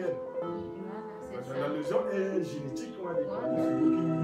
matériel. Voilà, c'est La ça. lésion est génétique, on va dire.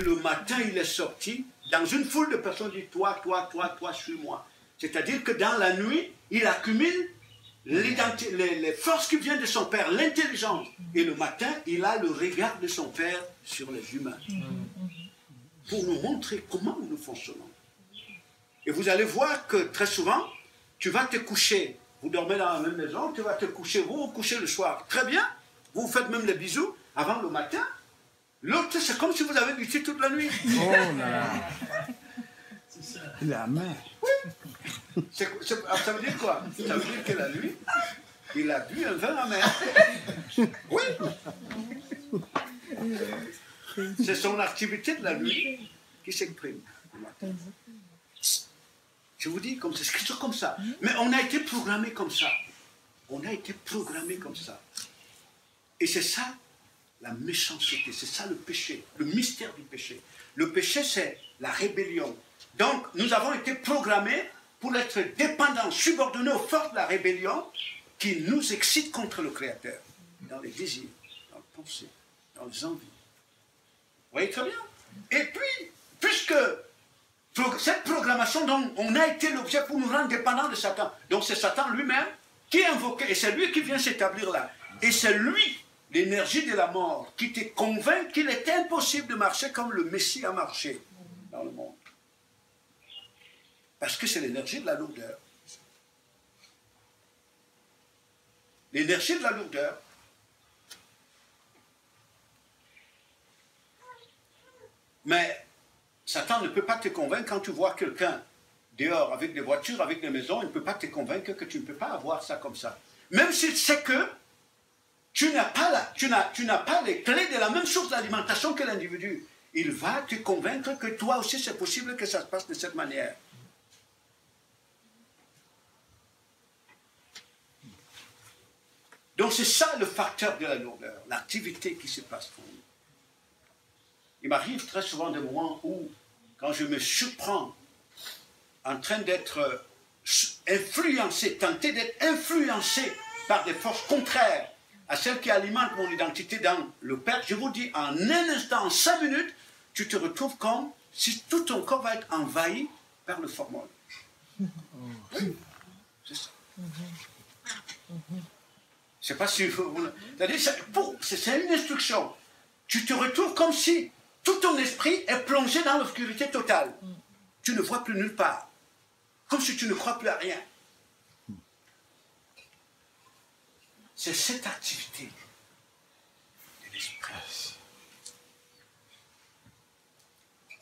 Et le matin, il est sorti dans une foule de personnes, il dit Toi, toi, toi, toi, suis-moi. C'est-à-dire que dans la nuit, il accumule les, les forces qui viennent de son père, l'intelligence. Et le matin, il a le regard de son père sur les humains. Pour nous montrer comment nous fonctionnons. Et vous allez voir que très souvent, tu vas te coucher. Vous dormez dans la même maison, tu vas te coucher, vous vous couchez le soir. Très bien. Vous faites même les bisous avant le matin. L'autre, c'est comme si vous avez lutté toute la nuit. Oh là là. La main. C'est- c'est- ah, ça veut dire quoi? Ça veut dire que la nuit, il a bu un vin amer. Oui. C'est son activité de la nuit qui s'exprime. Je vous dis, comme c'est c'est comme ça. Mais on a été programmé comme ça. On a été programmé comme ça. Et c'est ça la méchanceté, c'est ça le péché, le mystère du péché. Le péché, c'est la rébellion. Donc, nous avons été programmés pour être dépendants, subordonnés aux forces de la rébellion qui nous excitent contre le Créateur, dans les désirs, dans les pensées, dans les envies. Vous voyez très bien Et puis, puisque cette programmation dont on a été l'objet pour nous rendre dépendants de Satan, donc c'est Satan lui-même qui est invoqué, et c'est lui qui vient s'établir là. Et c'est lui, l'énergie de la mort, qui te convainc qu'il est impossible de marcher comme le Messie a marché dans le monde. Parce que c'est l'énergie de la lourdeur. L'énergie de la lourdeur. Mais Satan ne peut pas te convaincre quand tu vois quelqu'un dehors avec des voitures, avec des maisons, il ne peut pas te convaincre que tu ne peux pas avoir ça comme ça. Même s'il sait que tu n'as pas, la- les clés de la même source d'alimentation que l'individu. Il va te convaincre que toi aussi c'est possible que ça se passe de cette manière. Donc c'est ça le facteur de la lourdeur, l'activité qui se passe pour nous. Il m'arrive très souvent des moments où, quand je me surprends en train d'être influencé, tenté d'être influencé par des forces contraires à celles qui alimentent mon identité dans le Père, je vous dis, en un instant, en cinq minutes, tu te retrouves comme si tout ton corps va être envahi par le formol. Oui, c'est ça. Je sais pas si vous... c'est une instruction. Tu te retrouves comme si tout ton esprit est plongé dans l'obscurité totale. Tu ne vois plus nulle part. Comme si tu ne crois plus à rien. C'est cette activité de l'esprit.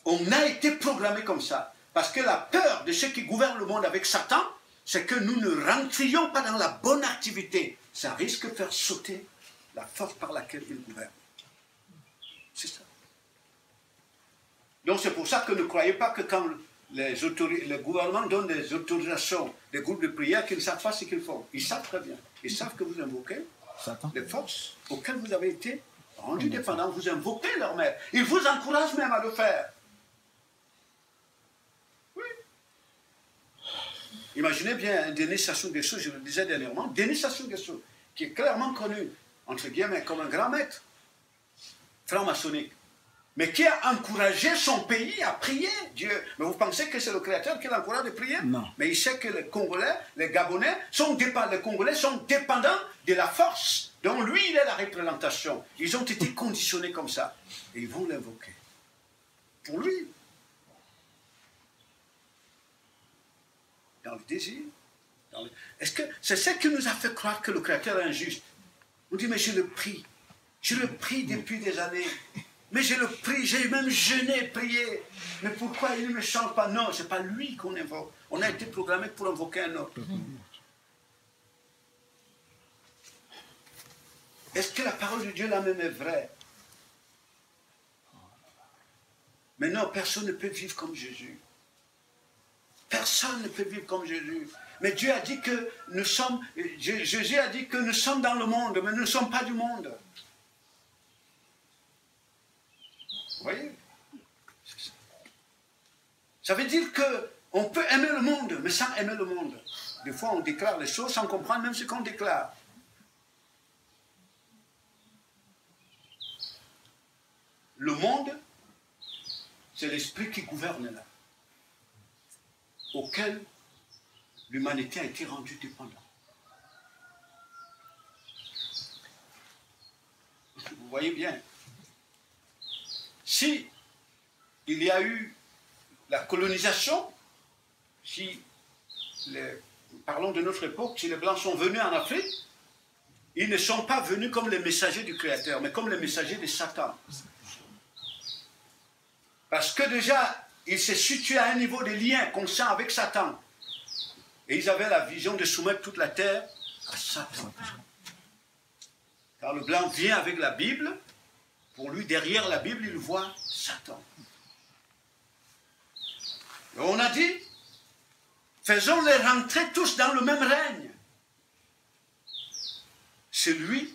On a été programmé comme ça. Parce que la peur de ceux qui gouvernent le monde avec Satan, c'est que nous ne rentrions pas dans la bonne activité. Ça risque de faire sauter la force par laquelle il gouverne. C'est ça. Donc c'est pour ça que ne croyez pas que quand les le gouvernement donne des autorisations, des groupes de prière qui ne savent pas ce qu'ils font. Ils savent très bien. Ils savent que vous invoquez Satan. les forces auxquelles vous avez été rendus dépendants. Vous invoquez leur maître. Ils vous encouragent même à le faire. Oui. Imaginez bien Denis Sassou Nguesso, je le disais dernièrement, Denis Sassou Nguesso, qui est clairement connu, entre guillemets, comme un grand maître franc-maçonnique, mais qui a encouragé son pays à prier Dieu. Mais vous pensez que c'est le Créateur qui l'encourage de prier Non. Mais il sait que les Congolais, les Gabonais, sont dépendants, les Congolais sont dépendants de la force dont lui, il est la représentation. Ils ont été conditionnés comme ça. Et ils vont l'invoquer. Pour lui. Dans le désir. le- Est-ce que c'est ce qui nous a fait croire que le Créateur est injuste? On dit, mais je le prie. Je le prie depuis des années. Mais je le prie, j'ai même jeûné, prié. Mais pourquoi il ne me change pas? Non, ce n'est pas lui qu'on invoque. On a été programmé pour invoquer un autre. Est-ce que la parole de Dieu là même est vraie? Mais non, personne ne peut vivre comme Jésus. Personne ne peut vivre comme Jésus. Mais Dieu a dit que nous sommes, Jé- Jésus a dit que nous sommes dans le monde, mais nous ne sommes pas du monde. Vous voyez. Ça veut dire que on peut aimer le monde, mais sans aimer le monde. Des fois, on déclare les choses sans comprendre même ce qu'on déclare. Le monde, c'est l'esprit qui gouverne là, auquel l'humanité a été rendue dépendante. Vous voyez bien, si il y a eu la colonisation, si parlons de notre époque, si les Blancs sont venus en Afrique, ils ne sont pas venus comme les messagers du Créateur, mais comme les messagers de Satan. Parce que déjà, ils se situaient à un niveau de lien conscient avec Satan. Et ils avaient la vision de soumettre toute la terre à Satan. Car le blanc vient avec la Bible, pour lui, derrière la Bible, il voit Satan. Et on a dit, faisons-les rentrer tous dans le même règne. Celui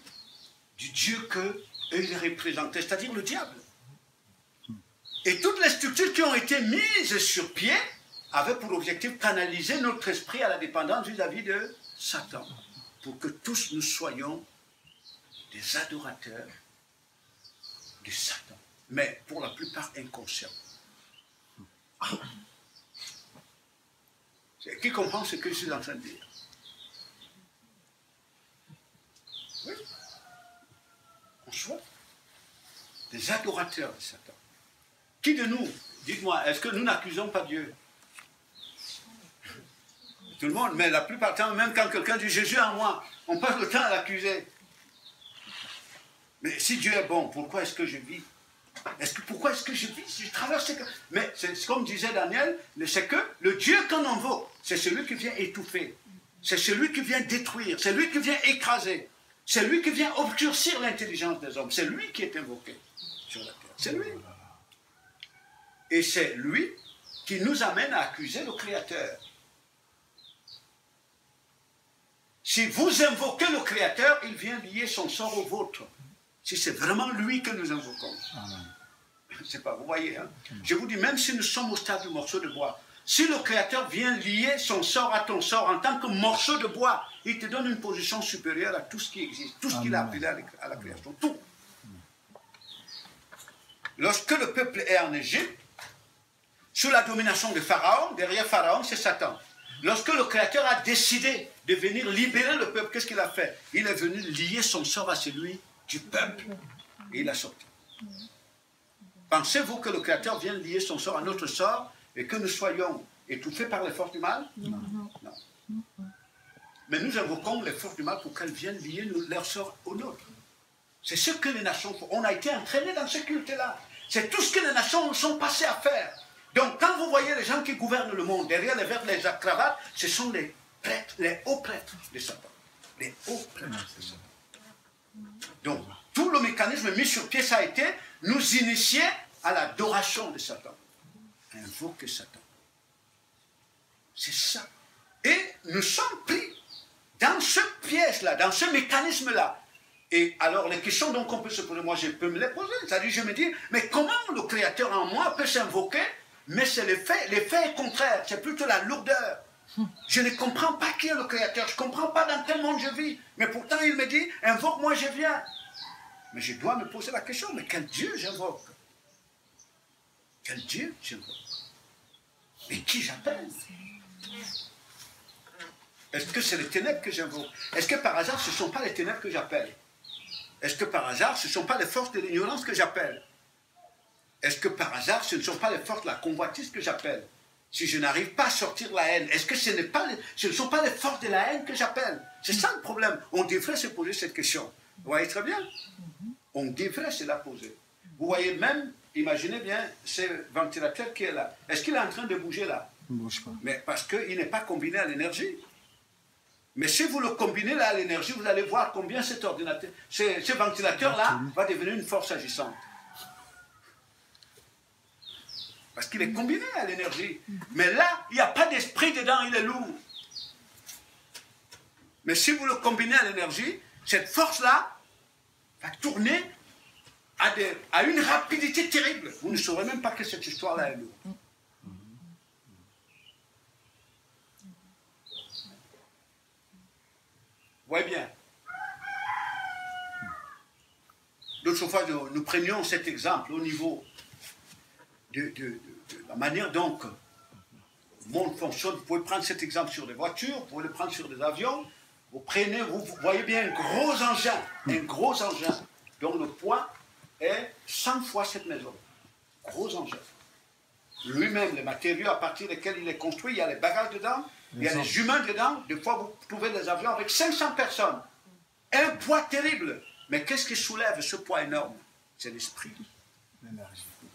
du Dieu que eux ils représentaient, c'est-à-dire le diable. Et toutes les structures qui ont été mises sur pied avaient pour objectif canaliser notre esprit à la dépendance vis-à-vis de Satan, pour que tous nous soyons des adorateurs de Satan, mais pour la plupart inconscients. Qui comprend ce que je suis en train de dire? Oui. On soit des adorateurs de Satan. Qui de nous, dites-moi, est-ce que nous n'accusons pas Dieu? Tout le monde, mais la plupart du temps, même quand quelqu'un dit Jésus en moi, on passe le temps à l'accuser. Mais si Dieu est bon, pourquoi est-ce que je vis? Est-ce que, Pourquoi est-ce que je vis Je traverse. Mais c'est c'est comme disait Daniel, c'est que le Dieu qu'on invoque, c'est celui qui vient étouffer. C'est celui qui vient détruire. C'est lui qui vient écraser. C'est lui qui vient obscurcir l'intelligence des hommes. C'est lui qui est invoqué sur la terre. C'est lui. Et c'est lui qui nous amène à accuser le Créateur. Si vous invoquez le Créateur, il vient lier son sort au vôtre. Si c'est vraiment lui que nous invoquons. Je ne sais pas, vous voyez. hein. Je vous dis, même si nous sommes au stade du morceau de bois, si le Créateur vient lier son sort à ton sort en tant que morceau de bois, il te donne une position supérieure à tout ce qui existe, tout ce qu'il a appelé à la- à la création, tout. Lorsque le peuple est en Égypte, sous la domination de Pharaon, derrière Pharaon, c'est Satan. Lorsque le Créateur a décidé de venir libérer le peuple, qu'est-ce qu'il a fait? Il est venu lier son sort à celui du peuple. Et il a sorti. Pensez-vous que le Créateur vienne lier son sort à notre sort et que nous soyons étouffés par les forces du mal? Non. Mais nous invoquons les forces du mal pour qu'elles viennent lier leur sort au nôtre. C'est ce que les nations font. On a été entraînés dans ce culte-là. C'est tout ce que les nations sont passées à faire. Donc, quand vous voyez les gens qui gouvernent le monde, derrière les verres, les cravates, ce sont les prêtres, les hauts prêtres de Satan. Les hauts prêtres de Satan. Donc, tout le mécanisme mis sur pied, ça a été nous initier à l'adoration de Satan. Invoquer Satan. C'est ça. Et nous sommes pris dans ce piège-là, dans ce mécanisme-là. Et alors, les questions donc qu'on peut se poser, moi je peux me les poser. C'est-à-dire, je me dis, mais comment le Créateur en moi peut s'invoquer Mais c'est l'effet, contraire, c'est plutôt la lourdeur. Je ne comprends pas qui est le Créateur, je ne comprends pas dans quel monde je vis. Mais pourtant, il me dit, invoque-moi, je viens. Mais je dois me poser la question, mais quel Dieu j'invoque? Quel Dieu j'invoque? Et qui j'appelle? Est-ce que c'est les ténèbres que j'invoque? Est-ce que par hasard, ce ne sont pas les ténèbres que j'appelle? Est-ce que par hasard, ce ne sont pas les forces de l'ignorance que j'appelle? Est-ce que par hasard, ce ne sont pas les forces de la convoitise que j'appelle? Si je n'arrive pas à sortir la haine, est-ce que ce, n'est pas ce ne sont pas les forces de la haine que j'appelle? C'est ça le problème. On devrait se poser cette question. Vous voyez très bien? On devrait se la poser. Vous voyez même, imaginez bien, ce ventilateur qui est là. Est-ce qu'il est en train de bouger là? Ne bouge pas. mais parce qu'il n'est pas combiné à l'énergie. Mais si vous le combinez là à l'énergie, vous allez voir combien cet ordinateur, ce, ce ventilateur-là va devenir une force agissante. Parce qu'il est combiné à l'énergie. Mais là, il n'y a pas d'esprit dedans, il est lourd. Mais si vous le combinez à l'énergie, cette force-là va tourner à, une rapidité terrible. Vous ne saurez même pas que cette histoire-là est lourde. Voyez bien? L'autre fois, nous prenions cet exemple au niveau de, la manière dont le monde fonctionne. Vous pouvez prendre cet exemple sur des voitures, vous pouvez le prendre sur des avions. Vous prenez, vous, voyez bien un gros engin, un gros engin dont le poids est 100 fois cette maison. Gros engin. Lui-même, les matériaux à partir desquels il est construit, il y a les bagages dedans, il y a les humains dedans. Des fois, vous trouvez des avions avec 500 personnes. Un poids terrible. Mais qu'est-ce qui soulève ce poids énorme? C'est l'esprit.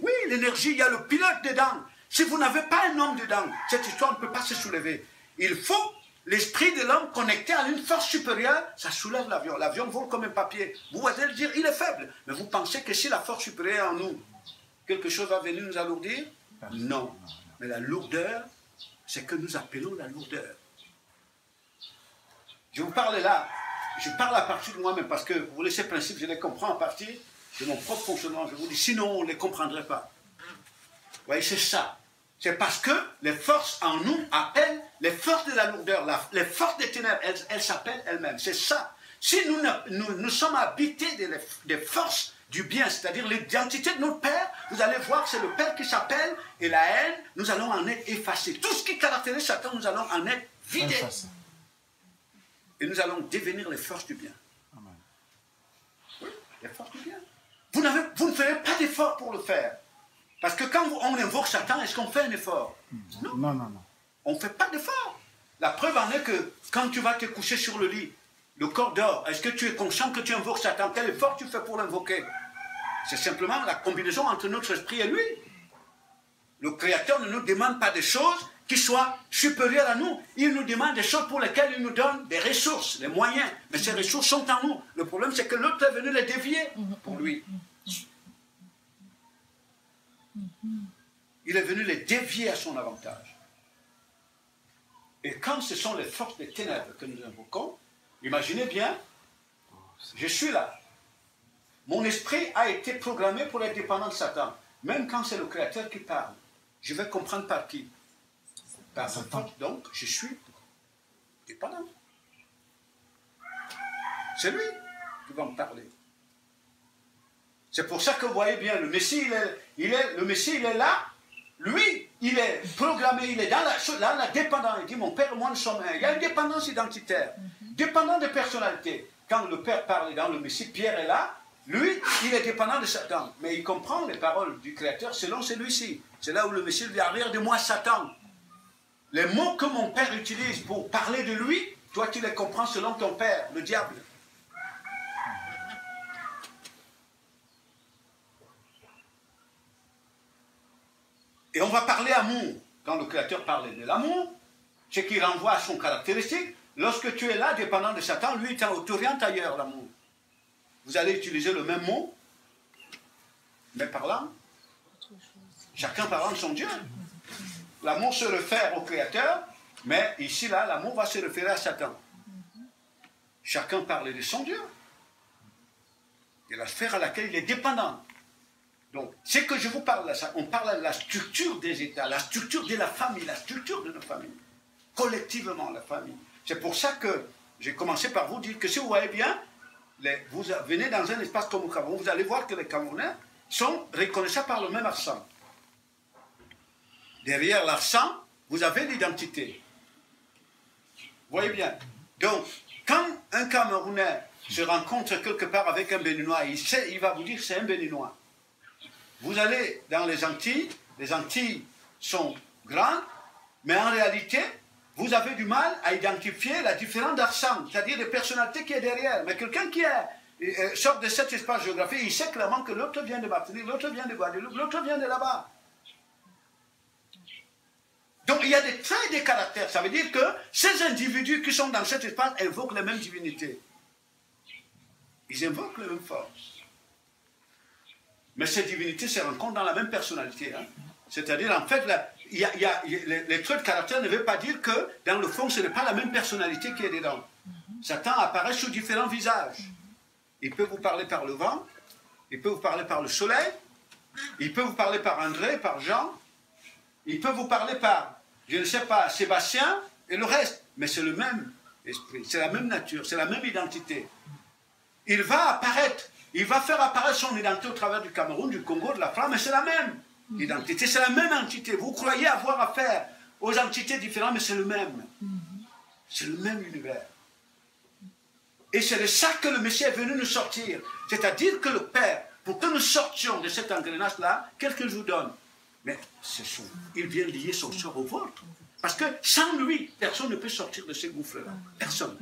Oui, l'énergie, il y a le pilote dedans. Si vous n'avez pas un homme dedans, cette histoire ne peut pas se soulever. Il faut l'esprit de l'homme connecté à une force supérieure, ça soulève l'avion. L'avion vole comme un papier. Vous allez le dire, il est faible. Mais vous pensez que si la force supérieure est en nous, quelque chose va venir nous alourdir? Non. Mais la lourdeur, c'est que nous appelons la lourdeur. Je vous parle là, je parle à partir de moi-même parce que vous voulez ces principes, je les comprends à partir de mon propre fonctionnement. Je vous dis, sinon on ne les comprendrait pas. Vous voyez, c'est ça. C'est parce que les forces en nous appellent les forces de la lourdeur, la- les forces des ténèbres, elles, elles s'appellent elles-mêmes. C'est ça. Si nous, ne- nous, nous sommes habités des, des forces du bien, c'est-à-dire l'identité de notre Père, vous allez voir que c'est le Père qui s'appelle, et la haine, nous allons en être effacés. Tout ce qui caractérise Satan, nous allons en être vidés. Et nous allons devenir les forces du bien. Amen. Oui, les forces du bien. Vous, ne ferez pas d'effort pour le faire. Parce que quand on invoque Satan, est-ce qu'on fait un effort? Non, Non, non, non. on ne fait pas d'effort. La preuve en est que quand tu vas te coucher sur le lit, le corps dort, est-ce que tu es conscient que tu invoques Satan? Quel effort tu fais pour l'invoquer? C'est simplement la combinaison entre notre esprit et lui. Le Créateur ne nous demande pas des choses qui soient supérieures à nous. Il nous demande des choses pour lesquelles il nous donne des ressources, des moyens. Mais ces ressources sont en nous. Le problème, c'est que l'autre est venu les dévier pour lui. Il est venu les dévier à son avantage. Et quand ce sont les forces des ténèbres que nous invoquons, imaginez bien, je suis là. Mon esprit a été programmé pour être dépendant de Satan. Même quand c'est le Créateur qui parle, je vais comprendre par qui Par. Donc, je suis dépendant. C'est lui qui va me parler. C'est pour ça que vous voyez bien, le Messie, il est, il est- le Messie, il est là. Lui, il est programmé, il est dans la, dans la dépendance. Il dit, mon père moi, nous sommes un. Il y a une dépendance identitaire, dépendant des personnalités. Quand le père parle dans le Messie, Pierre est là. Lui, il est dépendant de Satan. Mais il comprend les paroles du Créateur selon celui-ci. C'est là où le Messie dit, arrière de moi, Satan. Les mots que mon père utilise pour parler de lui, toi, tu les comprends selon ton père, le diable. Et on va parler amour. Quand le Créateur parlait de l'amour, c'est qu'il renvoie à son caractéristique. Lorsque tu es là, dépendant de Satan, lui, il t'oriente ailleurs, l'amour. Vous allez utiliser le même mot, mais parlant, chacun parlant de son Dieu. L'amour se réfère au Créateur, Mais ici, là, l'amour va se référer à Satan. Chacun parle de son Dieu, de la sphère à laquelle il est dépendant. Donc, ce que je vous parle là, ça, on parle de la structure des États, la structure de la famille, la structure de nos familles, collectivement la famille. C'est pour ça que j'ai commencé par vous dire que si vous voyez bien, vous venez dans un espace comme au Cameroun, vous allez voir que les Camerounais sont reconnaissables par le même accent. Derrière l'accent, vous avez l'identité. Voyez bien. Donc, quand un Camerounais se rencontre quelque part avec un Béninois, il, sait, il va vous dire c'est un Béninois. Vous allez dans les Antilles, les Antilles sont grandes, mais en réalité, vous avez du mal à identifier la différence d'accent, c'est-à-dire des personnalités qui est derrière. Mais quelqu'un qui euh, sort de cet espace géographique, il sait clairement que l'autre vient de Martinique, l'autre vient de Guadeloupe, l'autre vient de là-bas. Donc il y a des traits et des caractères. Ça veut dire que ces individus qui sont dans cet espace invoquent les mêmes divinités. Ils invoquent les mêmes forces. Mais ces divinités se rencontrent dans la même personnalité. hein. C'est-à-dire, en fait, y a- les, les traits de caractère ne veulent pas dire que, dans le fond, ce n'est pas la même personnalité qui est dedans. Satan apparaît sous différents visages. Il peut vous parler par le vent, il peut vous parler par le soleil, il peut vous parler par André, par Jean, il peut vous parler par, je ne sais pas, Sébastien et le reste. Mais c'est le même esprit, c'est la même nature, c'est la même identité. Il va apparaître, il va faire apparaître son identité au travers du Cameroun, du Congo, de la France, mais c'est la même identité, c'est la même entité. Vous croyez avoir affaire aux entités différentes, mais c'est le même. C'est le même univers. Et c'est de ça que le Messie est venu nous sortir. C'est-à-dire que le Père, pour que nous sortions de cet engrenage-là, qu'est-ce qu'il nous donne? Mais il vient lier son sort au vôtre. Parce que sans lui, personne ne peut sortir de ces gouffres-là. Personne.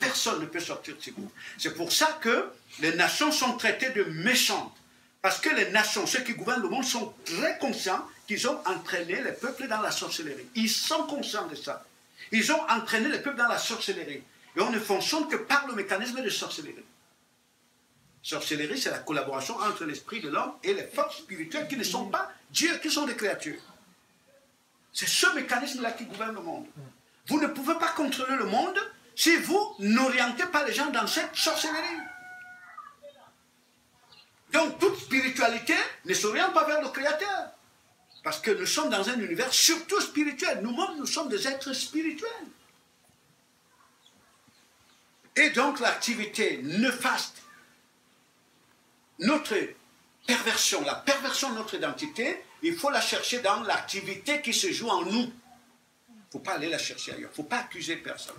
Personne ne peut sortir de ces gouffres. C'est pour ça que les nations sont traitées de méchantes. Parce que les nations, ceux qui gouvernent le monde, sont très conscients qu'ils ont entraîné les peuples dans la sorcellerie. Ils sont conscients de ça. Ils ont entraîné les peuples dans la sorcellerie. Et on ne fonctionne que par le mécanisme de sorcellerie. Sorcellerie, c'est la collaboration entre l'esprit de l'homme et les forces spirituelles qui ne sont pas Dieu, qui sont des créatures. C'est ce mécanisme-là qui gouverne le monde. Vous ne pouvez pas contrôler le monde si vous n'orientez pas les gens dans cette sorcellerie. Donc toute spiritualité ne s'oriente pas vers le Créateur. Parce que nous sommes dans un univers surtout spirituel. Nous-mêmes, nous sommes des êtres spirituels. Et donc l'activité néfaste, notre perversion, la perversion de notre identité, il faut la chercher dans l'activité qui se joue en nous. Il ne faut pas aller la chercher ailleurs. Il ne faut pas accuser personne.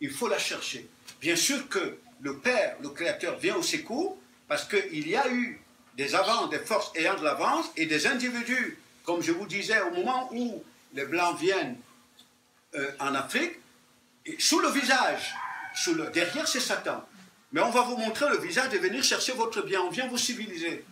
Il faut la chercher. Bien sûr que le Père, le Créateur, vient au secours parce qu'il y a eu des avances, des forces ayant de l'avance et des individus, comme je vous disais, au moment où les Blancs viennent euh, en Afrique, sous le visage, sous le, derrière c'est Satan. Mais on va vous montrer le visage de venir chercher votre bien. On vient vous civiliser.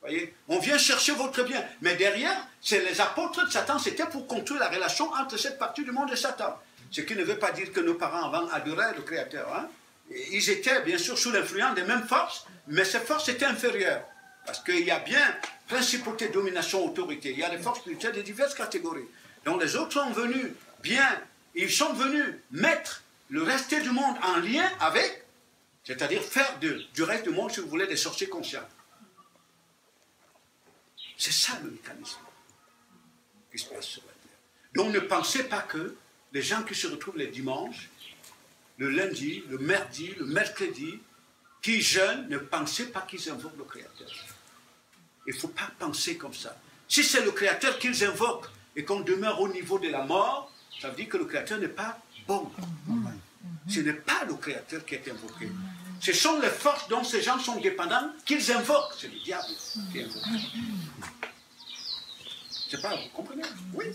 Voyez? On vient chercher votre bien. Mais derrière, c'est les apôtres de Satan. C'était pour construire la relation entre cette partie du monde et Satan. Ce qui ne veut pas dire que nos parents avant adoraient le Créateur. hein. Ils étaient bien sûr sous l'influence des mêmes forces, mais ces forces étaient inférieures. Parce qu'il y a bien principauté, domination, autorité. Il y a des forces spirituelles de diverses catégories. Donc les autres sont venus bien, ils sont venus mettre le reste du monde en lien avec, c'est-à-dire faire de- du reste du monde, si vous voulez, des sorciers conscients. C'est ça le mécanisme qui se passe sur la terre. Donc ne pensez pas que les gens qui se retrouvent les dimanches, le lundi, le mardi, le mercredi, qui jeûnent, ne pensez pas qu'ils invoquent le Créateur. Il ne faut pas penser comme ça. Si c'est le Créateur qu'ils invoquent et qu'on demeure au niveau de la mort, ça veut dire que le Créateur n'est pas bon. Ce n'est pas le Créateur qui est invoqué. Ce sont les forces dont ces gens sont dépendants qu'ils invoquent. C'est le diable qui invoque. C'est pas, vous comprenez? Oui.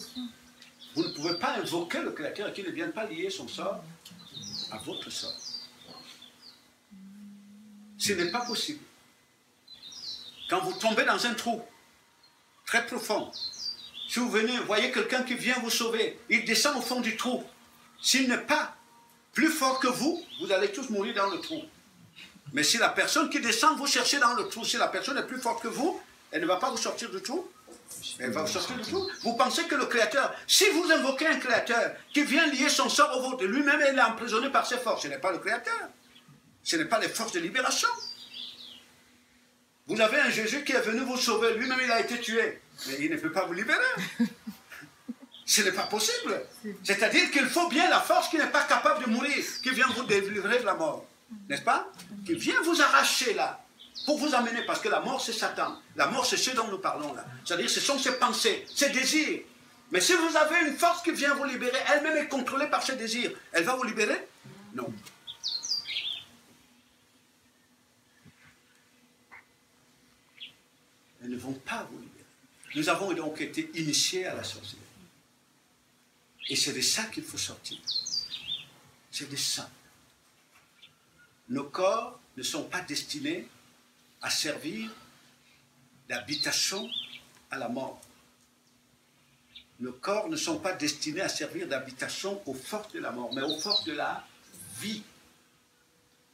Vous ne pouvez pas invoquer le Créateur et qu'il ne vienne pas lier son sort à votre sort. Ce n'est pas possible. Quand vous tombez dans un trou très profond, si vous venez, voyez quelqu'un qui vient vous sauver, il descend au fond du trou. S'il n'est pas plus fort que vous, vous allez tous mourir dans le trou. Mais si la personne qui descend, vous cherchez dans le trou, si la personne est plus forte que vous, elle ne va pas vous sortir du trou, Elle va vous sortir de tout. Vous pensez que le Créateur, si vous invoquez un Créateur qui vient lier son sort au vôtre, lui-même il est emprisonné par ses forces, ce n'est pas le Créateur. Ce n'est pas les forces de libération. Vous avez un Jésus qui est venu vous sauver, lui-même il a été tué, mais il ne peut pas vous libérer. Ce n'est pas possible. C'est-à-dire qu'il faut bien la force qui n'est pas capable de mourir, qui vient vous délivrer de la mort. N'est-ce pas? Qui vient vous arracher là, pour vous amener, parce que la mort c'est Satan. La mort c'est ce dont nous parlons là. C'est-à-dire ce sont ses pensées, ses désirs. Mais si vous avez une force qui vient vous libérer, elle-même est contrôlée par ses désirs, elle va vous libérer? Non. Elles ne vont pas vous libérer. Nous avons donc été initiés à la sorcellerie. Et c'est de ça qu'il faut sortir. C'est de ça. Nos corps ne sont pas destinés à servir d'habitation à la mort. Nos corps ne sont pas destinés à servir d'habitation aux forces de la mort, mais aux forces de la vie.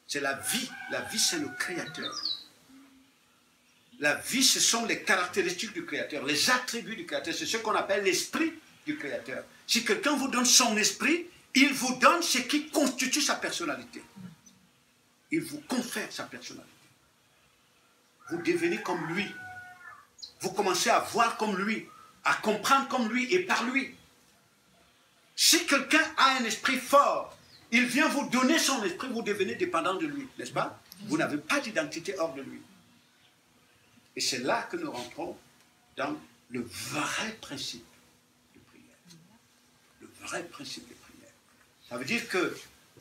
C'est la vie. La vie, c'est le Créateur. La vie, ce sont les caractéristiques du Créateur, les attributs du Créateur. C'est ce qu'on appelle l'esprit du Créateur. Si quelqu'un vous donne son esprit, il vous donne ce qui constitue sa personnalité. Il vous confère sa personnalité. Vous devenez comme lui. Vous commencez à voir comme lui, à comprendre comme lui et par lui. Si quelqu'un a un esprit fort, il vient vous donner son esprit, vous devenez dépendant de lui, n'est-ce pas? Vous n'avez pas d'identité hors de lui. Et c'est là que nous rentrons dans le vrai principe vrai principe de prière. Ça veut dire que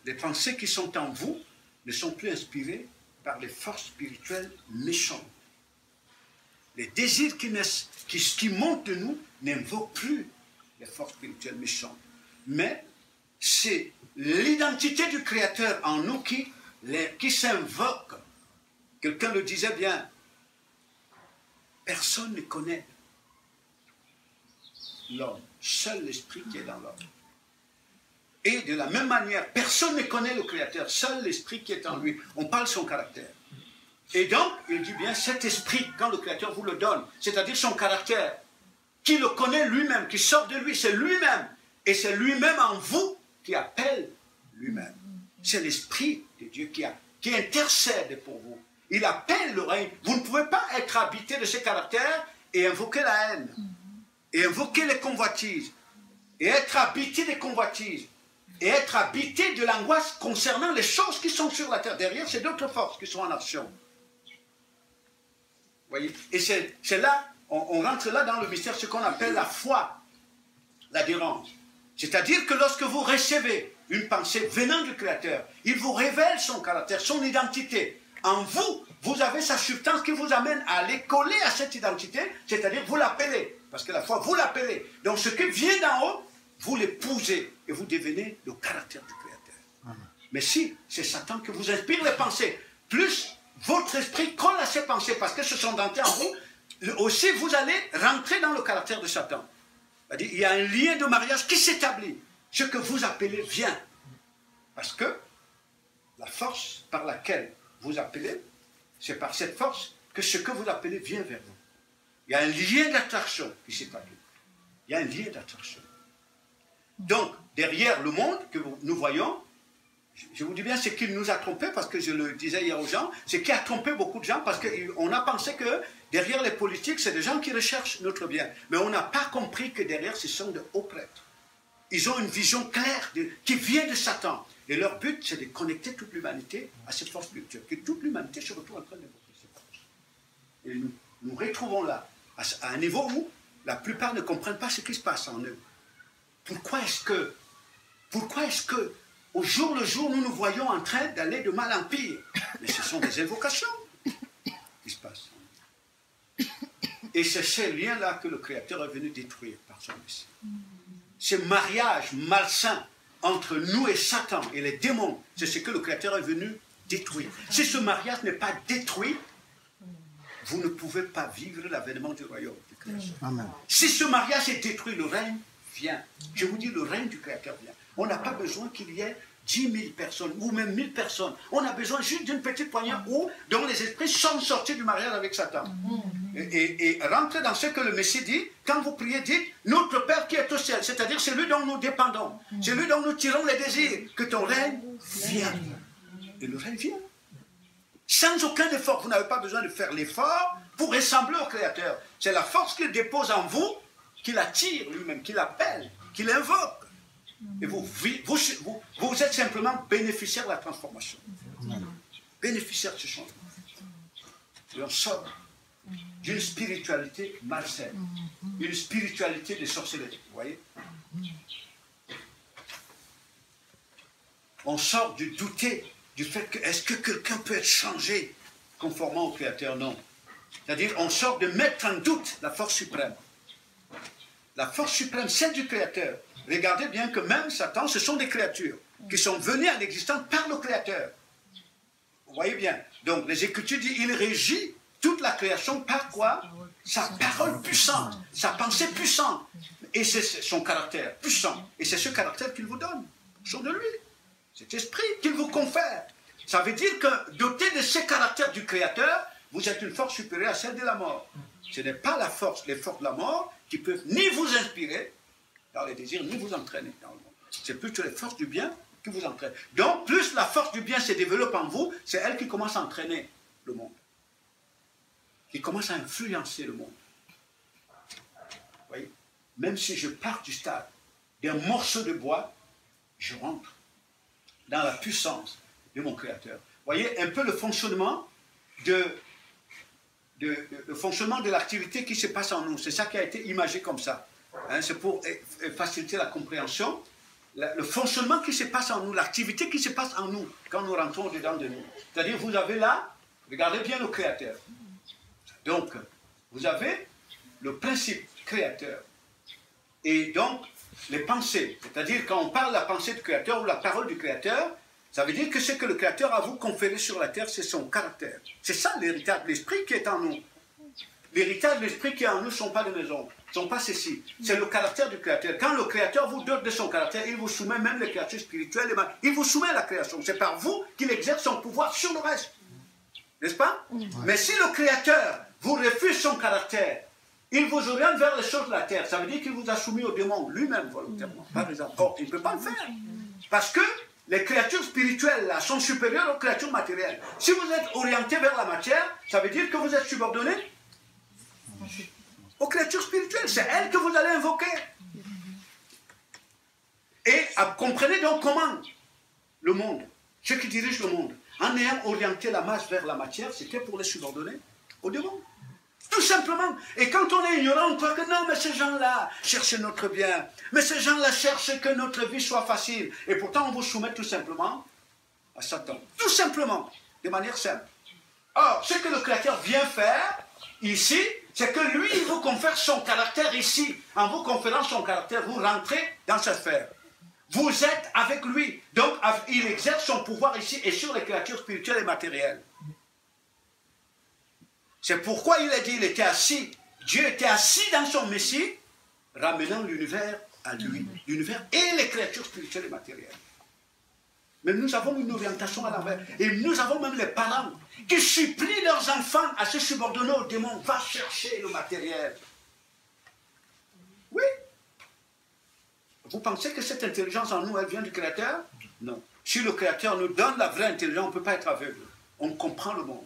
les pensées qui sont en vous ne sont plus inspirées par les forces spirituelles méchantes. Les désirs qui, naissent, qui, montent de nous n'invoquent plus les forces spirituelles méchantes. Mais c'est l'identité du Créateur en nous qui s'invoque. Quelqu'un le disait bien, personne ne connaît l'homme, seul l'esprit qui est dans l'homme. Et de la même manière, personne ne connaît le Créateur, seul l'esprit qui est en lui. On parle son caractère. Et donc, il dit bien, cet esprit, quand le Créateur vous le donne, c'est-à-dire son caractère, qui le connaît lui-même, qui sort de lui, c'est lui-même. Et c'est lui-même en vous qui appelle lui-même. C'est l'esprit de Dieu qui, qui intercède pour vous. Il appelle le règne. Vous ne pouvez pas être habité de ce caractère et invoquer la haine, et invoquer les convoitises, et être habité des convoitises, et être habité de l'angoisse concernant les choses qui sont sur la terre. Derrière, c'est d'autres forces qui sont en action. Voyez? Et c'est là, on, rentre là dans le mystère, ce qu'on appelle la foi, l'adhérence. C'est-à-dire que lorsque vous recevez une pensée venant du Créateur, il vous révèle son caractère, son identité. En vous, vous avez sa substance qui vous amène à aller coller à cette identité, c'est-à-dire vous l'appelez. Parce que la foi, vous l'appelez. Donc ce qui vient d'en haut, vous l'épousez et vous devenez le caractère du Créateur. Mais si c'est Satan qui vous inspire les pensées, plus votre esprit colle à ces pensées parce que ce sont dentés en vous, aussi vous allez rentrer dans le caractère de Satan. C'est-à-dire, il y a un lien de mariage qui s'établit. Ce que vous appelez vient. Parce que la force par laquelle vous appelez, c'est par cette force que ce que vous appelez vient vers vous. Il y a un lien d'attraction qui s'établit. Il y a un lien d'attraction. Donc, derrière le monde que nous voyons, je- vous dis bien, ce qui nous a trompés, parce que je le disais hier aux gens, ce qui a trompé beaucoup de gens, parce qu'on a pensé que derrière les politiques, c'est des gens qui recherchent notre bien. Mais on n'a pas compris que derrière, ce sont de hauts prêtres. Ils ont une vision claire de- qui vient de Satan. Et leur but, c'est de connecter toute l'humanité à cette force spirituelle. Que toute l'humanité se retrouve en train force. Et nous nous retrouvons là, à, un niveau où la plupart ne comprennent pas ce qui se passe en eux. Pourquoi est-ce que, pourquoi est-ce que, au jour le jour, nous nous voyons en train d'aller de mal en pire? Mais ce sont des invocations qui se passent. Et c'est ces liens-là que le Créateur est venu détruire par son Messie. Ce mariage malsain entre nous et Satan et les démons, c'est ce que le Créateur est venu détruire. Si ce mariage n'est pas détruit, vous ne pouvez pas vivre l'avènement du royaume du Créateur. Amen. Si ce mariage est détruit, le règne vient. Je vous dis, le règne du Créateur vient. On n'a pas besoin qu'il y ait 10 000 personnes ou même 1000 personnes. On a besoin juste d'une petite poignée où, dont les esprits sont sortis du mariage avec Satan. Et, et, et rentrez dans ce que le Messie dit. Quand vous priez, dites Notre Père qui est au ciel, c'est-à-dire c'est lui dont nous dépendons, c'est lui dont nous tirons les désirs, que ton règne vienne. Et le règne vient. Sans aucun effort, vous n'avez pas besoin de faire l'effort pour ressembler au Créateur. C'est la force qu'il dépose en vous, qu'il attire lui-même, qu'il appelle, qu'il invoque. Et vous, vous êtes simplement bénéficiaire de la transformation. Bénéficiaire de ce changement. Et on sort d'une spiritualité malsaine, une spiritualité de sorcellerie. Vous voyez? On sort du douter du fait que est-ce que quelqu'un peut être changé conformément au Créateur? Non. C'est-à-dire, on sort de mettre en doute la force suprême. La force suprême, celle du Créateur. Regardez bien que même Satan, ce sont des créatures qui sont venues à l'existence par le Créateur. Vous voyez bien. Donc, les Écritures disent, il régit toute la création par quoi? Sa parole puissante, sa pensée puissante. Et c'est son caractère puissant. Et c'est ce caractère qu'il vous donne, sein de lui. Cet esprit qu'il vous confère. Ça veut dire que, doté de ces caractères du Créateur, vous êtes une force supérieure à celle de la mort. Ce n'est pas la force, les forces de la mort qui peuvent ni vous inspirer dans les désirs, ni vous entraîner dans le monde. C'est plutôt les forces du bien qui vous entraînent. Donc, plus la force du bien se développe en vous, c'est elle qui commence à entraîner le monde. Qui commence à influencer le monde. Vous voyez Même si je pars du stade d'un morceau de bois, je rentre dans la puissance de mon Créateur. Voyez un peu le fonctionnement de, le fonctionnement de l'activité qui se passe en nous. C'est ça qui a été imagé comme ça. Hein, c'est pour faciliter la compréhension. Le fonctionnement qui se passe en nous, l'activité qui se passe en nous quand nous rentrons dedans de nous. C'est-à-dire, vous avez là, regardez bien le Créateur. Donc, vous avez le principe créateur. Et donc, les pensées. C'est-à-dire, quand on parle de la pensée du Créateur ou la parole du Créateur, ça veut dire que ce que le Créateur a vous conféré sur la terre, c'est son caractère. C'est ça l'héritage de l'esprit qui est en nous. L'héritage de l'esprit qui est en nous ne sont pas les maisons, ne sont pas ceci. C'est le caractère du Créateur. Quand le Créateur vous donne de son caractère, il vous soumet même les créatures spirituelles. Il vous soumet à la création. C'est par vous qu'il exerce son pouvoir sur le reste. N'est-ce pas? Mais si le Créateur vous refuse son caractère, il vous oriente vers les choses de la terre. Ça veut dire qu'il vous a soumis au démon lui-même volontairement. Par exemple, il ne peut pas le faire. Parce que les créatures spirituelles sont supérieures aux créatures matérielles. Si vous êtes orienté vers la matière, ça veut dire que vous êtes subordonné aux créatures spirituelles. C'est elles que vous allez invoquer. Et comprenez donc comment le monde, ceux qui dirigent le monde, en ayant orienté la masse vers la matière, c'était pour les subordonner au démon. Tout simplement. Et quand on est ignorant, on croit que non, mais ces gens-là cherchent notre bien. Mais ces gens-là cherchent que notre vie soit facile. Et pourtant, on vous soumet tout simplement à Satan. Tout simplement. De manière simple. Or, ce que le Créateur vient faire ici, c'est que lui, il vous confère son caractère ici. En vous conférant son caractère, vous rentrez dans sa sphère. Vous êtes avec lui. Donc, il exerce son pouvoir ici et sur les créatures spirituelles et matérielles. C'est pourquoi il a dit, il était assis, Dieu était assis dans son Messie, ramenant l'univers à lui, l'univers et les créatures spirituelles et matérielles. Mais nous avons une orientation à l'envers. Et nous avons même les parents qui supplient leurs enfants à se subordonner au démon. Va chercher le matériel. Oui. Vous pensez que cette intelligence en nous, elle vient du Créateur? Non. Si le Créateur nous donne la vraie intelligence, on ne peut pas être aveugle. On comprend le monde.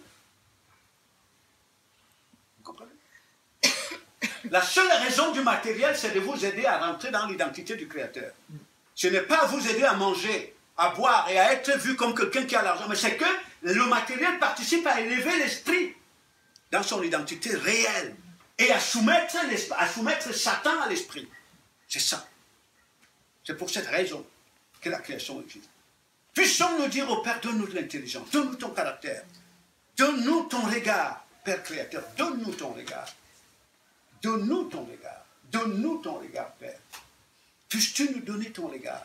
La seule raison du matériel, c'est de vous aider à rentrer dans l'identité du Créateur. Ce n'est pas vous aider à manger, à boire et à être vu comme quelqu'un qui a l'argent, mais c'est que le matériel participe à élever l'esprit dans son identité réelle et à soumettre, à soumettre Satan à l'esprit. C'est ça. C'est pour cette raison que la création existe. Puissons-nous dire au Père, donne-nous de l'intelligence, donne-nous ton caractère, donne-nous ton regard, Père Créateur, donne-nous ton regard. Donne-nous ton regard. Donne-nous ton regard, Père. Puisses-tu nous donner ton regard?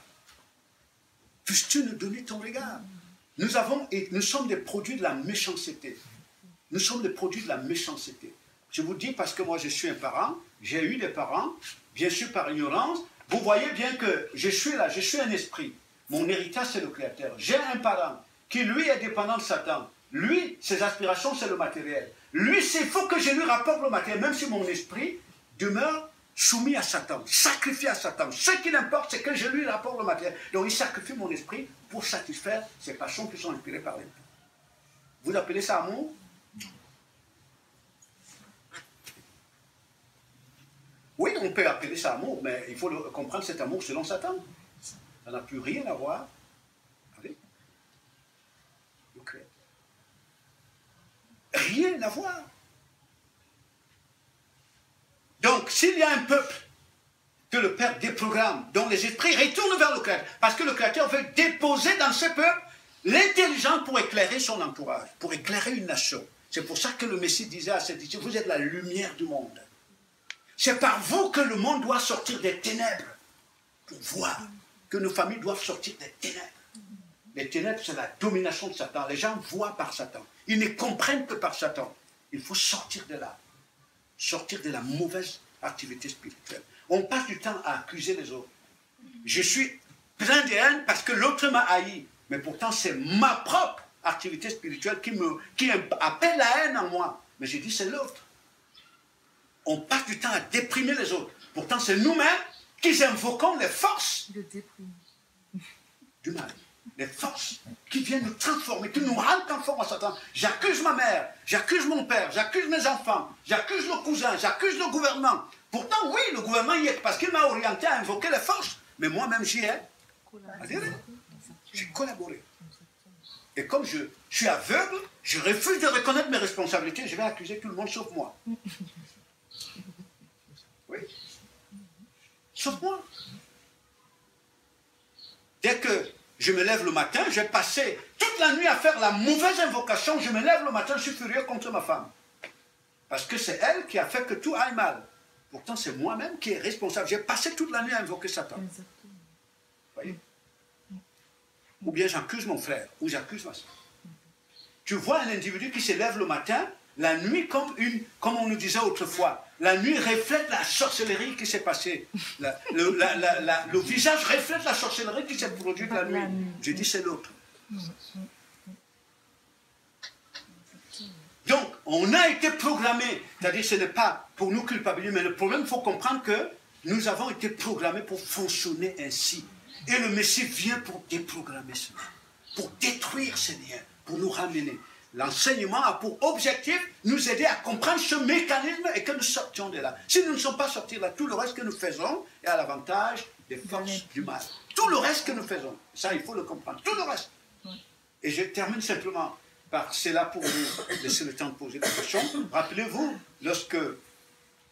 Puisses-tu nous donner ton regard? Nous nous sommes des produits de la méchanceté. Nous sommes des produits de la méchanceté. Je vous dis parce que moi je suis un parent, j'ai eu des parents, bien sûr par ignorance. Vous voyez bien que je suis là, je suis un esprit. Mon héritage c'est le Créateur. J'ai un parent qui lui est dépendant de Satan. Lui, ses aspirations, c'est le matériel. Lui, c'est il faut que je lui rapporte le matériel, même si mon esprit demeure soumis à Satan, sacrifié à Satan. Ce qui l'importe, c'est que je lui rapporte le matériel. Donc il sacrifie mon esprit pour satisfaire ses passions qui sont inspirées par l'esprit. Vous appelez ça amour? Oui, on peut appeler ça amour, mais il faut comprendre cet amour selon Satan. Ça n'a plus rien à voir avec le Créateur. Rien à voir. Donc, s'il y a un peuple que le Père déprogramme, dont les esprits retournent vers le Créateur, parce que le Créateur veut déposer dans ce peuple l'intelligence pour éclairer son entourage, pour éclairer une nation. C'est pour ça que le Messie disait à ses disciples, vous êtes la lumière du monde. C'est par vous que le monde doit sortir des ténèbres pour voir que nos familles doivent sortir des ténèbres. Les ténèbres, c'est la domination de Satan. Les gens voient par Satan. Ils ne comprennent que par Satan. Il faut sortir de là. Sortir de la mauvaise activité spirituelle. On passe du temps à accuser les autres. Je suis plein de haine parce que l'autre m'a haï. Mais pourtant, c'est ma propre activité spirituelle qui, me, qui appelle la haine en moi. Mais j'ai dit, c'est l'autre on passe du temps à déprimer les autres. Pourtant, c'est nous-mêmes qui invoquons les forces du mal. Les forces qui viennent nous transformer, qui nous rendent conformes à Satan. J'accuse ma mère, j'accuse mon père, j'accuse mes enfants, j'accuse le cousin, j'accuse le gouvernement. Pourtant, oui, le gouvernement y est parce qu'il m'a orienté à invoquer les forces. Mais moi-même, j'y ai. J'ai collaboré. Et comme je suis aveugle, je refuse de reconnaître mes responsabilités, je vais accuser tout le monde sauf moi. Oui. Sauf moi. Dès que je me lève le matin, j'ai passé toute la nuit à faire la mauvaise invocation. Je me lève le matin, je suis furieux contre ma femme. Parce que c'est elle qui a fait que tout aille mal. Pourtant, c'est moi-même qui est responsable. J'ai passé toute la nuit à invoquer Satan. Exactement. Voyez Ou bien j'accuse mon frère, ou j'accuse ma soeur. Tu vois un individu qui se lève le matin, la nuit, comme, on nous disait autrefois, la nuit reflète la sorcellerie qui s'est passée. Le, visage reflète la sorcellerie qui s'est produite la nuit. J'ai dit c'est l'autre. Donc, on a été programmé, c'est-à-dire ce n'est pas pour nous culpabiliser, mais le problème, il faut comprendre que nous avons été programmés pour fonctionner ainsi. Et le Messie vient pour déprogrammer cela, pour détruire ces liens, pour nous ramener. L'enseignement a pour objectif nous aider à comprendre ce mécanisme et que nous sortions de là. Si nous ne sommes pas sortis de là, tout le reste que nous faisons est à l'avantage des forces du mal. Tout le reste que nous faisons, ça il faut le comprendre, tout le reste. Et je termine simplement par cela pour vous laisser le temps de poser des questions. Rappelez-vous, lorsque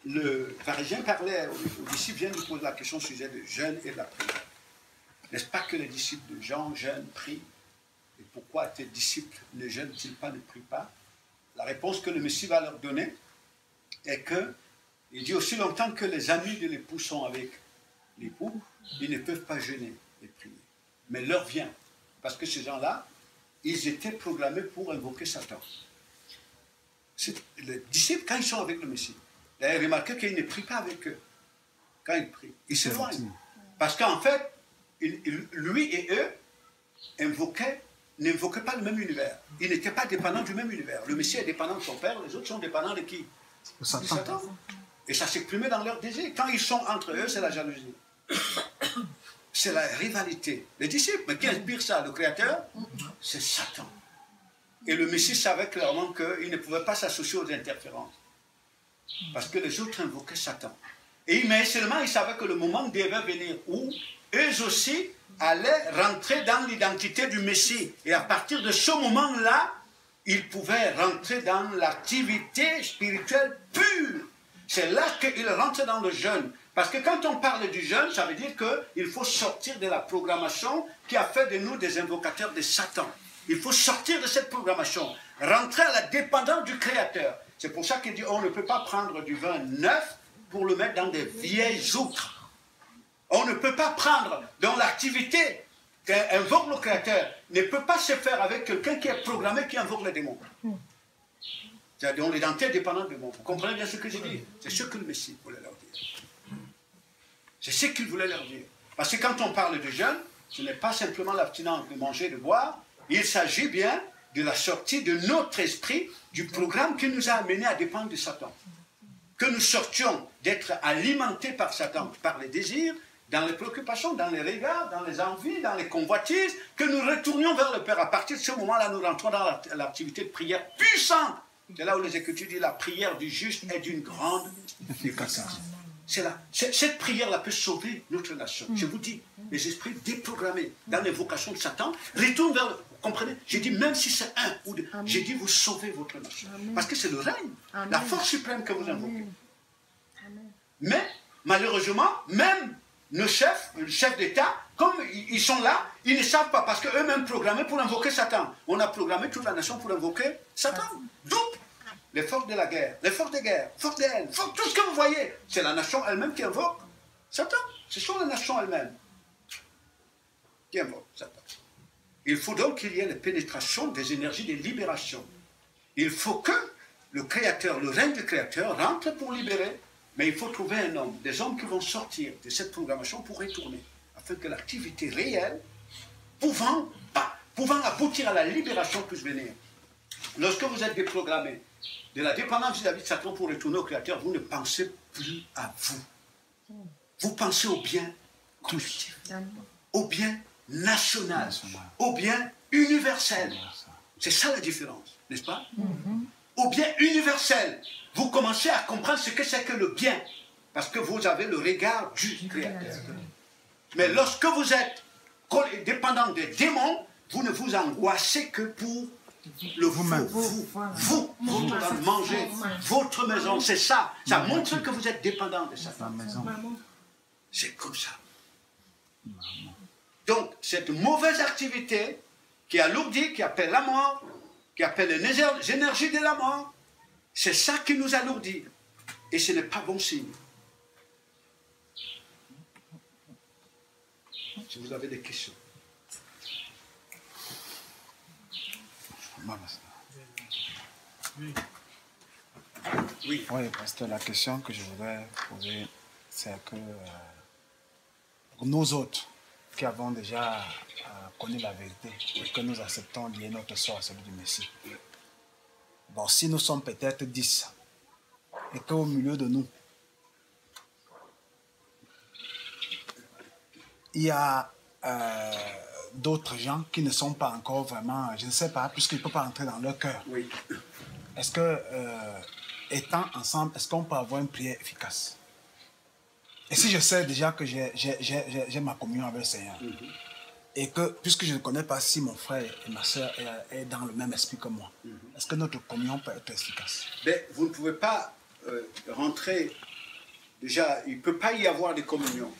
le pharisien parlait, aux disciples vient de poser la question au sujet du jeûne et de la prière. N'est-ce pas que les disciples de Jean jeûnent, prient Et pourquoi tes disciples ne jeûnent-ils pas, ne prient pas La réponse que le Messie va leur donner est que, il dit aussi longtemps que les amis de l'époux sont avec l'époux, ils ne peuvent pas jeûner et prier. Mais l'heure vient, parce que ces gens-là, ils étaient programmés pour invoquer Satan. Les disciples, quand ils sont avec le Messie, avez remarqué qu'ils ne prient pas avec eux. Quand ils prient, ils s'éloignent. Parce qu'en fait, il- il- lui et eux invoquaient, n'invoquaient pas le même univers. Ils n'étaient pas dépendants du même univers. Le Messie est dépendant de son Père, les autres sont dépendants de qui? Le Du Satan. Et ça s'exprimait dans leur désir. Quand ils sont entre eux, c'est la jalousie. C'est la rivalité. Les disciples, mais qui inspire ça? Le Créateur? C'est Satan. Et le Messie savait clairement qu'il ne pouvait pas s'associer aux interférences. Parce que les autres invoquaient Satan. Et, mais seulement il savait que le moment devait venir où eux aussi allaient rentrer dans l'identité du Messie. Et à partir de ce moment-là, ils pouvaient rentrer dans l'activité spirituelle pure. C'est là qu'ils rentrent dans le jeûne. Parce que quand on parle du jeûne, ça veut dire qu'il faut sortir de la programmation qui a fait de nous des invocateurs de Satan. Il faut sortir de cette programmation, rentrer à la dépendance du Créateur. C'est pour ça qu'il dit on ne peut pas prendre du vin neuf pour le mettre dans des vieilles outres. On ne peut pas prendre dans l'activité qu'invoque le Créateur, ne peut pas se faire avec quelqu'un qui est programmé, qui invoque les démons. C'est-à-dire, on est dans telle dépendance des démons. Vous comprenez bien ce que je dis C'est ce que le Messie voulait leur dire. C'est ce qu'il voulait leur dire. Parce que quand on parle de jeûne, ce n'est pas simplement l'abstinence de manger de boire, il s'agit bien de la sortie de notre esprit du programme qui nous a amenés à dépendre de Satan. Que nous sortions d'être alimentés par Satan, par les désirs, dans les préoccupations, dans les regards, dans les envies, dans les convoitises, que nous retournions vers le Père. À partir de ce moment-là, nous rentrons dans la- l'activité de prière puissante. C'est là où les Écritures disent la prière du juste est d'une grande efficacité. C'est là. Cette prière-là peut sauver notre nation. Je vous dis, les esprits déprogrammés dans les vocations de Satan retournent vers le. Vous comprenez? J'ai dit, même si c'est un ou deux, j'ai dit, vous sauvez votre nation. Parce que c'est le règne, la force suprême que vous invoquez. Mais, malheureusement, même nos chefs, le chef d'État, comme ils ils sont là, ils ne savent pas, parce qu'eux-mêmes programmés pour invoquer Satan. On a programmé toute la nation pour invoquer Satan. Donc, les forces de la guerre, les forces de guerre, forces de haine, forces- tout ce que vous voyez, c'est la nation elle-même qui invoque Satan. Ce sont les nations elles-mêmes qui invoquent Satan. Il faut donc qu'il y ait la pénétration des énergies de libération. Il faut que le Créateur, le règne du Créateur rentre pour libérer, mais il faut trouver un homme, des hommes qui vont sortir de cette programmation pour retourner, afin que l'activité réelle, pouvant, pas, pouvant aboutir à la libération puisse venir. Lorsque vous êtes déprogrammé de la dépendance vis-à-vis de Satan pour retourner au Créateur, vous ne pensez plus à vous. Vous pensez au bien collectif, au bien national, au bien universel. C'est ça la différence, n'est-ce pas? Au bien universel. Vous commencez à comprendre ce que c'est que le bien, parce que vous avez le regard du Créateur. Mais lorsque vous êtes dépendant des démons, vous ne vous angoissez que pour le vous, vous, vous, votre va manger, votre maison, c'est ça. Ça montre que vous êtes dépendant de Satan. C'est comme ça. Donc, cette mauvaise activité qui alourdit, qui appelle la mort, qui appelle les éner- énergies de la mort, c'est ça qui nous alourdit. Et ce n'est pas bon signe. Si vous avez des questions. Oui. Oui, parce que la question que je voudrais poser, c'est que euh, nous autres qui avons déjà euh, connu la vérité et que nous acceptons lier notre sort à celui du Messie, bon, si nous sommes peut-être 10 et qu'au milieu de nous, il y a euh, d'autres gens qui ne sont pas encore vraiment, je ne sais pas, puisqu'ils ne peuvent pas entrer dans leur cœur. Oui. Est-ce que, euh, étant ensemble, est-ce qu'on peut avoir une prière efficace? Et si je sais déjà que j'ai- ma communion avec le Seigneur, et que, puisque je ne connais pas si mon frère et ma soeur est, est dans le même esprit que moi, est-ce que notre communion peut être efficace? Mais vous ne pouvez pas euh, rentrer. Déjà, il ne peut pas y avoir de communion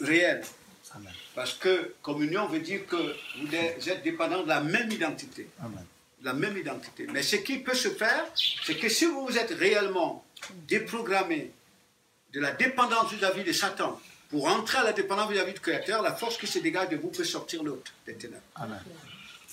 réelle. Amen. Parce que communion veut dire que vous êtes dépendants de la même identité. Amen. La même identité. Mais ce qui peut se faire, c'est que si vous êtes réellement déprogrammé de la dépendance vis-à-vis de Satan pour entrer à la dépendance vis-à-vis du Créateur, la force qui se dégage de vous peut sortir l'autre des ténèbres. Amen.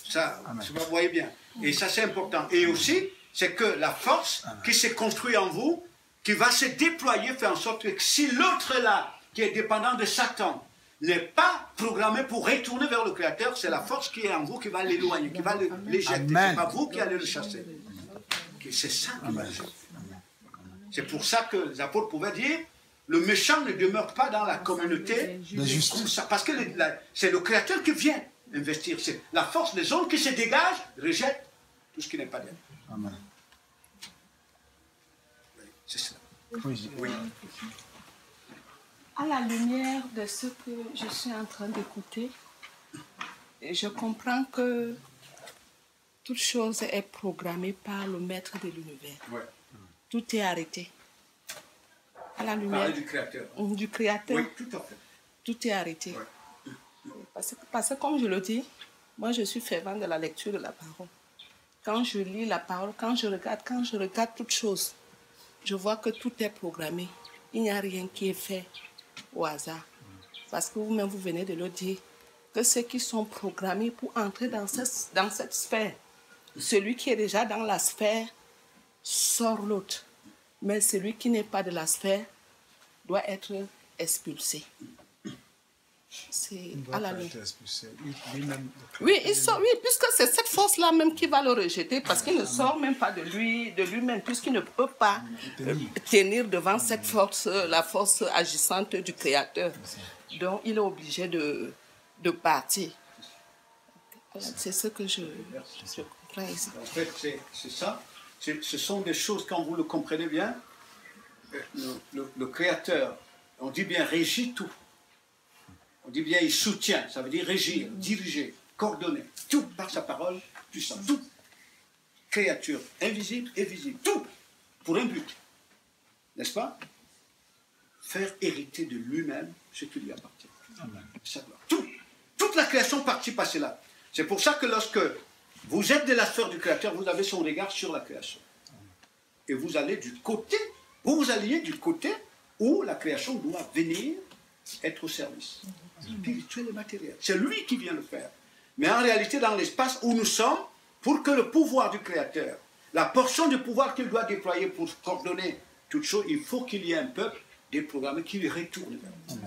Ça, Amen. vous voyez bien. Et ça, c'est important. Et aussi, c'est que la force qui s'est construite en vous, qui va se déployer, fait en sorte que si l'autre là, qui est dépendant de Satan, n'est pas programmé pour retourner vers le Créateur, c'est la force qui est en vous qui va l'éloigner, qui va le- l'éjecter. C'est pas vous qui allez le chasser. C'est ça qui va. C'est pour ça que les apôtres pouvaient dire le méchant ne demeure pas dans la communauté juste. comme ça. Parce que c'est le Créateur qui vient investir. C'est la force des hommes qui se dégage, rejette tout ce qui n'est pas d'elle. Amen. C'est ça. Oui. À la lumière de ce que je suis en train d'écouter, je comprends que toute chose est programmée par le maître de l'univers. Ouais. Tout est arrêté. À la lumière Parler du Créateur. du Créateur, Oui, tout à fait. tout est arrêté. Ouais. Parce, que, parce que comme je le dis, moi je suis fervent de la lecture de la parole. Quand je lis la parole, quand je regarde, quand je regarde toute chose, je vois que tout est programmé. Il n'y a rien qui est fait au hasard. Parce que vous-même, vous venez de le dire, que ceux qui sont programmés pour entrer dans cette, dans cette sphère, celui qui est déjà dans la sphère sort l'autre. Mais celui qui n'est pas de la sphère doit être expulsé. c'est à doit la. Lui- Oui, il sort, oui, puisque c'est cette force-là même qui va le rejeter, parce qu'il ne sort même pas de lui, de lui-même, puisqu'il ne peut pas euh, tenir devant cette force, euh, la force agissante du Créateur. Donc, il est obligé de, de partir. C'est ce que je, je comprends ici. En fait, c'est ça. Ce sont des choses, quand vous le comprenez bien, euh, le, le- le Créateur, on dit bien régit tout. On dit bien il soutient, ça veut dire régir, diriger, coordonner, tout par sa parole puissante, tout. Créature invisible et visible, tout pour un but. N'est-ce pas? Faire hériter de lui-même ce qui lui appartient. Tout, toute la création participe à cela. C'est pour ça que lorsque vous êtes de la sphère du Créateur, vous avez son regard sur la création. Et vous allez du côté, vous vous alliez du côté où la création doit venir être au service spirituel et matériel. C'est lui qui vient le faire. Mais en réalité, dans l'espace où nous sommes, pour que le pouvoir du Créateur, la portion du pouvoir qu'il doit déployer pour coordonner toutes choses, il faut qu'il y ait un peuple déprogrammé qui lui retourne vers.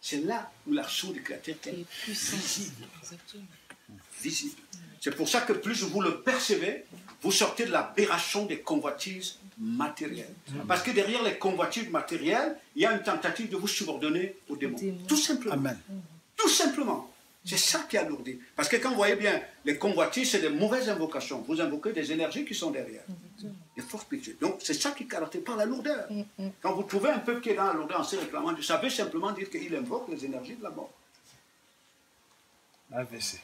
C'est là où l'action du Créateur est visible. Visible. C'est pour ça que plus vous le percevez, vous sortez de l'aberration des convoitises matérielles. Parce que derrière les convoitises matérielles, il y a une tentative de vous subordonner au démon. Tout simplement. Amen. Tout simplement. C'est ça qui alourdit. Parce que quand vous voyez bien, les convoitises, c'est des mauvaises invocations. Vous invoquez des énergies qui sont derrière. Des forces spirituelles. Donc, c'est ça qui caractérise par la lourdeur. Quand vous trouvez un peuple qui est dans la lourdeur en se réclamant, vous savez simplement dire qu'il invoque les énergies de la mort. AVC.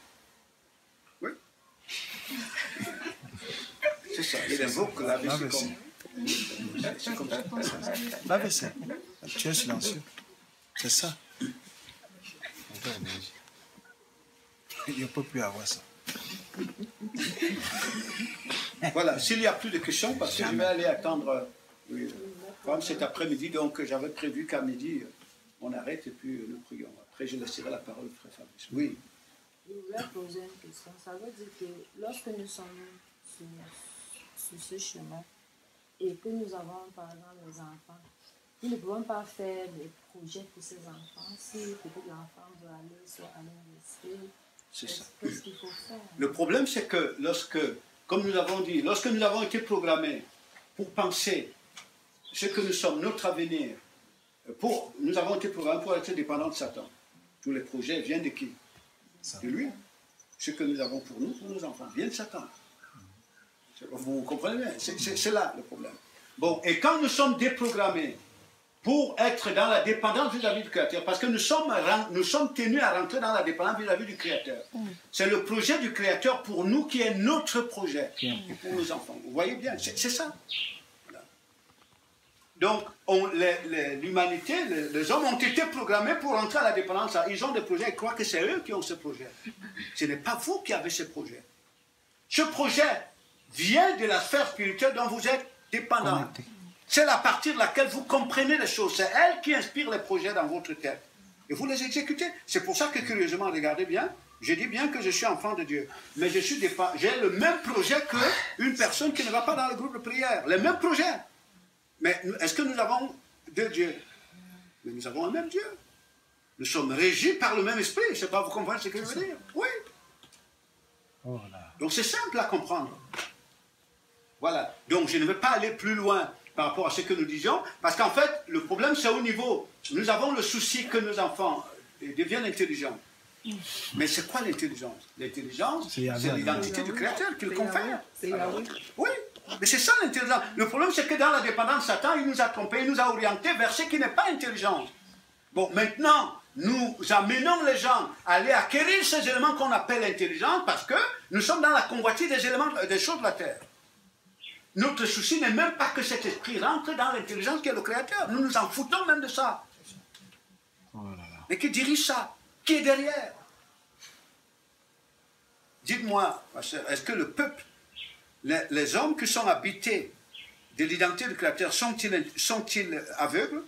C'est ça. Il invoque la comme- C'est comme ça. AVC. Tu es silencieux. C'est ça. Il ne peut plus avoir ça. Voilà, s'il n'y a plus de questions, parce que je vais aller attendre euh, comme cet après-midi, donc j'avais prévu qu'à midi, euh, on arrête et puis euh, nous prions. Après, je laisserai la parole au frère Fabrice. Oui, Je voulais poser une question. Ça veut dire que lorsque nous sommes sur, sur ce chemin et que nous avons par exemple les enfants, nous ne pouvons pas faire des projets pour ces enfants si peut-être l'enfant veut aller soit à l'université. c'est ça. Qu'est-ce qu'il faut faire? Le problème, c'est que lorsque, comme nous l'avons dit, lorsque nous avons été programmés pour penser ce que nous sommes, notre avenir, pour, nous avons été programmés pour être dépendants de Satan. Tous les projets viennent de qui? De lui. Ce que nous avons pour nous, pour nos enfants, vient de Satan. Vous comprenez bien? C'est- là le problème. Bon, et quand nous sommes déprogrammés pour être dans la dépendance vis-à-vis du Créateur, parce que nous sommes, ren- nous sommes tenus à rentrer dans la dépendance vis-à-vis du Créateur. C'est le projet du Créateur pour nous qui est notre projet, et pour nos enfants. Vous voyez bien, c'est ça. Donc, l'humanité, les, les hommes ont été programmés pour rentrer à la dépendance. Ils ont des projets, ils croient que c'est eux qui ont ce projet. Ce n'est pas vous qui avez ce projet. Ce projet vient de la sphère spirituelle dont vous êtes dépendant. C'est la partie de laquelle vous comprenez les choses. C'est elle qui inspire les projets dans votre tête. Et vous les exécutez. C'est pour ça que, curieusement, regardez bien, je dis bien que je suis enfant de Dieu. Mais je suis j'ai le même projet qu'une personne qui ne va pas dans le groupe de prière. Le même projet. Mais est-ce que nous avons deux dieux Mais nous avons un même Dieu. Nous sommes régis par le même esprit. Je ne sais pas, vous comprenez ce que je veux dire? Oui. Oh. Donc c'est simple à comprendre. Voilà. Donc je ne vais pas aller plus loin par rapport à ce que nous disions, parce qu'en fait, le problème c'est au niveau. Nous avons le souci que nos enfants euh, deviennent intelligents. Mais c'est quoi l'intelligence? L'intelligence, C'est l'identité du Créateur qui le confère. Oui, mais c'est ça l'intelligence. Le problème, c'est que dans la dépendance, Satan, il nous a trompés, il nous a orientés vers ce qui n'est pas intelligence. Bon, maintenant, nous amenons les gens à aller acquérir ces éléments qu'on appelle intelligence parce que nous sommes dans la convoitise des éléments, des choses de la terre. Notre souci n'est même pas que cet esprit rentre dans l'intelligence qui est le Créateur. Nous nous en foutons même de ça. Oh là là. Mais qui dirige ça? Qui est derrière? Dites-moi, est-ce que le peuple, les, les hommes qui sont habités de l'identité du Créateur, sont-ils sont-ils aveugles?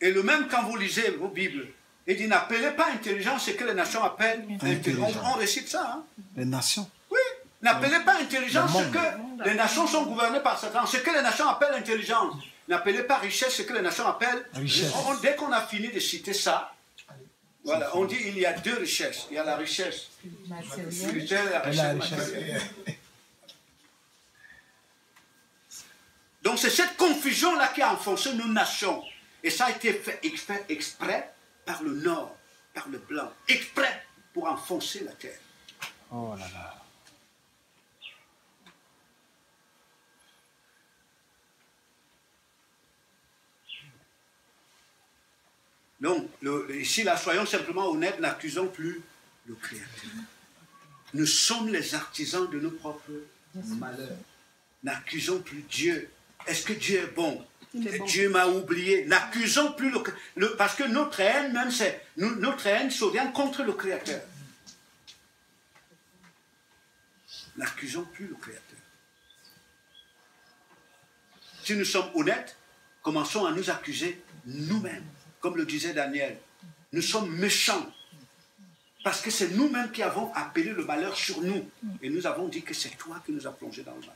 Et le même quand vous lisez vos Bibles, il dit n'appelez pas intelligence ce que les nations appellent intelligence. On, on récite ça. hein. Les nations. Oui, N'appelez pas intelligence ce que les nations sont gouvernées par Satan. Ce que les nations appellent intelligence. N'appelez pas richesse ce que les nations appellent Richesse. On- dès qu'on a fini de citer ça, voilà, on dit il y a deux richesses. Il y a la richesse spirituelle et la Et la richesse richesse. matérielle. Donc c'est cette confusion-là qui a enfoncé nos nations. Et ça a été fait exprès, exprès par le Nord, par le Blanc, exprès pour enfoncer la terre. Oh là là. Donc, le- ici, là, soyons simplement honnêtes, n'accusons plus le Créateur. Nous sommes les artisans de nos propres malheurs. N'accusons plus Dieu. Est-ce que Dieu est bon? Dieu m'a oublié. N'accusons plus le, le- Parce que notre haine, même, c'est. Notre haine se vient contre le Créateur. N'accusons plus le Créateur. Si nous sommes honnêtes, commençons à nous accuser nous-mêmes. Comme le disait Daniel, nous sommes méchants. Parce que c'est nous-mêmes qui avons appelé le malheur sur nous. Et nous avons dit que c'est toi qui nous as plongés dans le malheur.